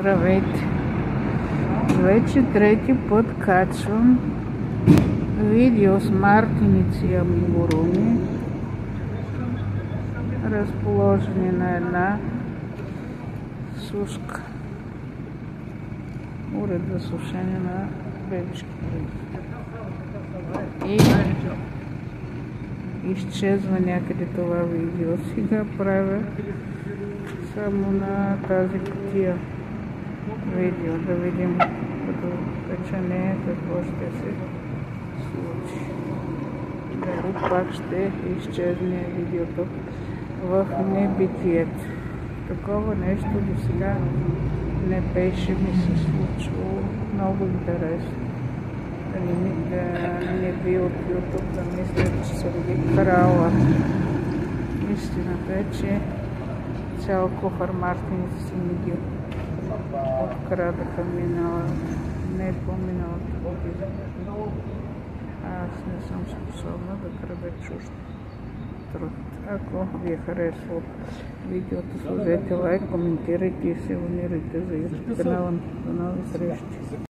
Здравейте! Вече трети път качвам видео с мартиници и амигуруми, разположени на една сушка. Уред за сушене на бебешки И изчезва някъде това видео. Сега правя само на тази кутия видео, да видим като печене какво ще се случи. Дали пак ще изчезне видеото в небитието. Такова нещо до сега не беше ми се случило. Много интересно. Да не, би от YouTube да мисля, че съм ги крала. Истината е, че цял кухар мартиница си ми ги открадаха минала, не по-миналата година. Аз не съм способна да крада чужд труд. Ако ви е харесало видеото, сложете лайк, коментирайте и се абонирайте за YouTube канала. До нови срещи!